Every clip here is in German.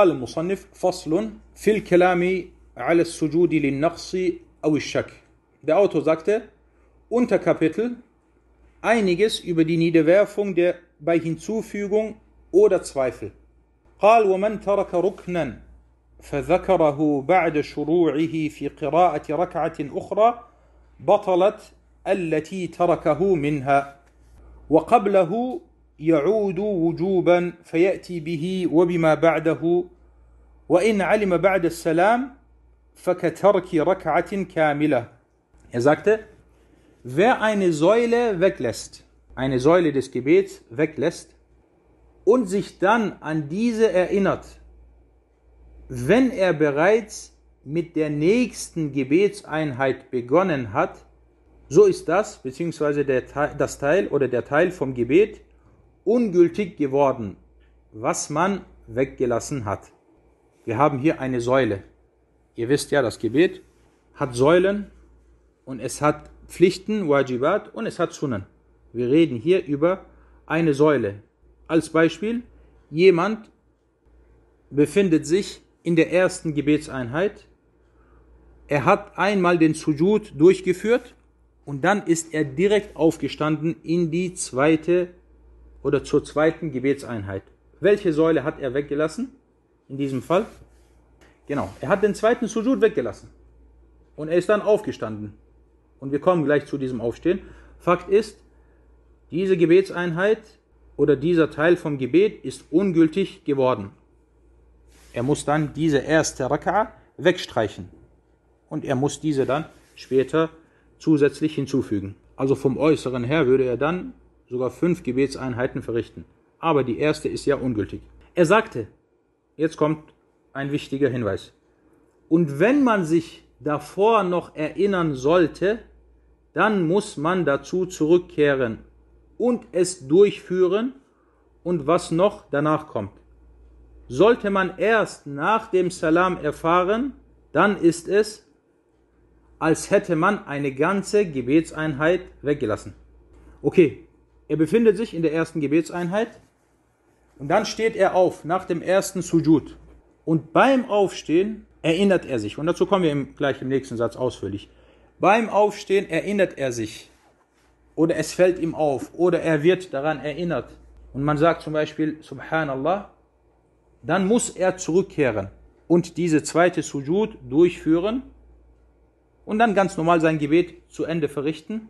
قال المصنف فصل في الكلام على السجود للنقص أو الشك. Der Autor sagte, Unterkapitel, einiges über die Niederwerfung der bei Hinzufügung oder Zweifel. قال ومن ترك ركنا فذكره بعد شروعه في قراءة ركعة أخرى بطلت التي تركه منها وقبله يعود وجوبا فيأتي به وبما بعده وإن علم بعد السلام فكترك ركعة كاملة. Er sagte, wer eine Säule weglässt, eine Säule des Gebets weglässt und sich dann an diese erinnert, wenn er bereits mit der nächsten Gebetseinheit begonnen hat, so ist das, beziehungsweise der, das Teil oder der Teil vom Gebet ungültig geworden, was man weggelassen hat. Wir haben hier eine Säule. Ihr wisst ja, das Gebet hat Säulen und es hat Pflichten, Wajibat und es hat Sunnen. Wir reden hier über eine Säule. Als Beispiel, jemand befindet sich in der ersten Gebetseinheit. Er hat einmal den Sujud durchgeführt und dann ist er direkt aufgestanden in die zweite oder zur zweiten Gebetseinheit. Welche Säule hat er weggelassen? In diesem Fall? Genau, er hat den zweiten Sujud weggelassen. Und er ist dann aufgestanden. Und wir kommen gleich zu diesem Aufstehen. Fakt ist, diese Gebetseinheit oder dieser Teil vom Gebet ist ungültig geworden. Er muss dann diese erste Raka'a wegstreichen. Und er muss diese dann später zusätzlich hinzufügen. Also vom Äußeren her würde er dann sogar fünf Gebetseinheiten verrichten. Aber die erste ist ja ungültig. Er sagte, jetzt kommt ein wichtiger Hinweis. Und wenn man sich davor noch erinnern sollte, dann muss man dazu zurückkehren und es durchführen und was noch danach kommt. Sollte man erst nach dem Salam erfahren, dann ist es, als hätte man eine ganze Gebetseinheit weggelassen. Okay, er befindet sich in der ersten Gebetseinheit und dann steht er auf nach dem ersten Sujud. Und beim Aufstehen erinnert er sich, und dazu kommen wir gleich im nächsten Satz ausführlich. Beim Aufstehen erinnert er sich, oder es fällt ihm auf, oder er wird daran erinnert. Und man sagt zum Beispiel, Subhanallah, dann muss er zurückkehren und diese zweite Sujud durchführen und dann ganz normal sein Gebet zu Ende verrichten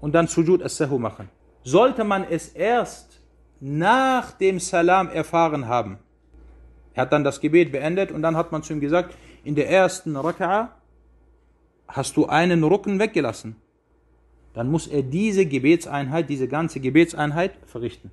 und dann Sujud as-Sahu machen sollte man es erst nach dem Salam erfahren haben. Er hat dann das Gebet beendet und dann hat man zu ihm gesagt, in der ersten Raka'a hast du einen Rücken weggelassen. Dann muss er diese Gebetseinheit, diese ganze Gebetseinheit verrichten.